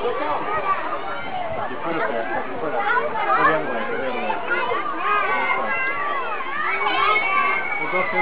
You put it there. You put it there. Put it the other way. Put it the other way. We'll go through.